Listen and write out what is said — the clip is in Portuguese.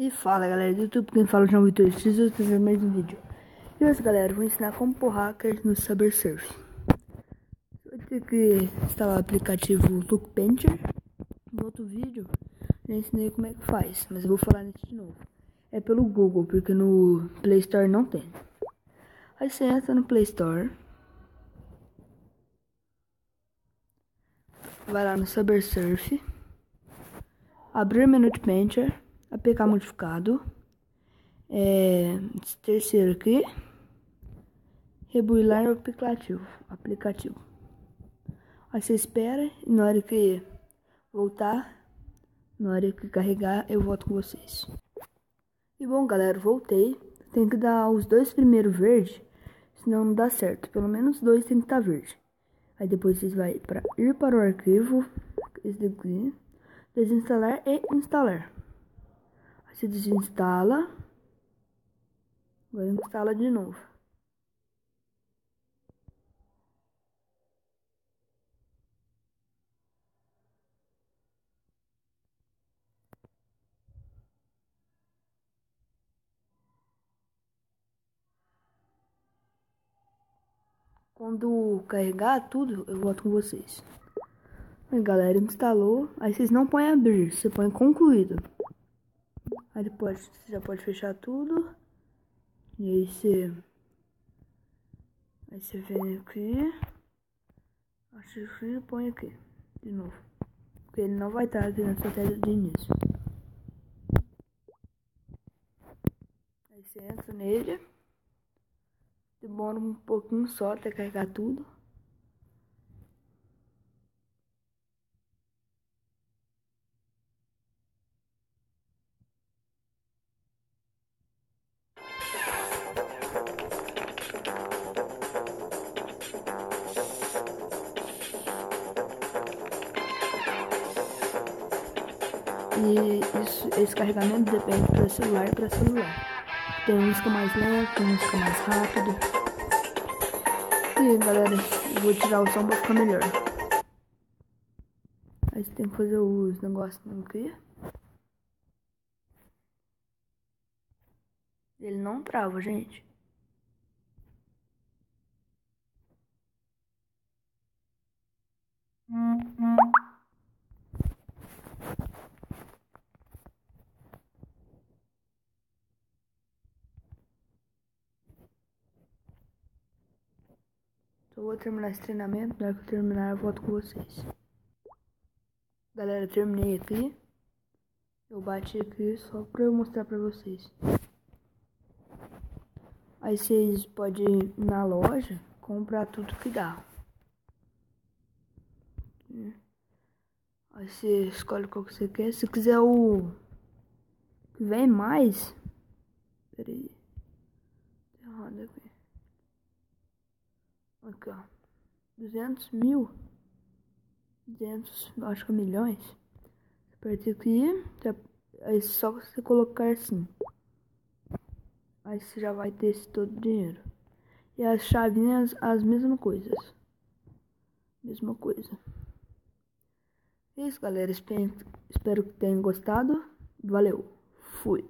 E fala galera do YouTube, quem fala é o João Vitor. Preciso fazer mais um vídeo. E hoje galera, vou ensinar como pôr hackers no Cybersurf. Vou ter que instalar o aplicativo Look Painter No outro vídeo, já ensinei como é que faz, mas eu vou falar nisso de novo. É pelo Google, porque no Play Store não tem. Aí você entra no Play Store. Vai lá no Cybersurf. Abrir o menu de Painter APK modificado. É, terceiro aqui. Rebuilar o aplicativo. aplicativo. Aí você espera e na hora que voltar, na hora que carregar, eu volto com vocês. E bom, galera, voltei. Tem que dar os dois primeiros verde, senão não dá certo. Pelo menos dois tem que estar tá verde. Aí depois vocês vai para ir para o arquivo, desinstalar e instalar. Você desinstala. Agora instala de novo. Quando carregar tudo, eu volto com vocês. Aí, galera, instalou. Aí vocês não põem abrir, você põe concluído. Aí depois você já pode fechar tudo. E aí você. Aí você vem aqui. Acho que põe aqui. De novo. Porque ele não vai estar aqui na sua tela de início. Aí você entra nele. Demora um pouquinho só até carregar tudo. E isso, esse carregamento depende para celular para celular. Tem é mais lento, tem é mais rápido. E galera, eu vou tirar o som para ficar melhor. Aí você tem que fazer os negócios aqui. Ele não trava, gente. Eu vou terminar esse treinamento, na hora que eu terminar eu volto com vocês. Galera, terminei aqui. Eu bati aqui só pra eu mostrar pra vocês. Aí vocês podem ir na loja, comprar tudo que dá. Aí você escolhe qual que você quer. Se quiser o que vem mais. Pera aí. Errado aqui. Aqui, ó. 200 mil. 200, acho que milhões. Aperta aqui. Aí só você colocar assim. Aí você já vai ter esse todo o dinheiro. E as chavinhas, as mesmas coisas. Mesma coisa. É isso, galera. Espero que tenham gostado. Valeu. Fui.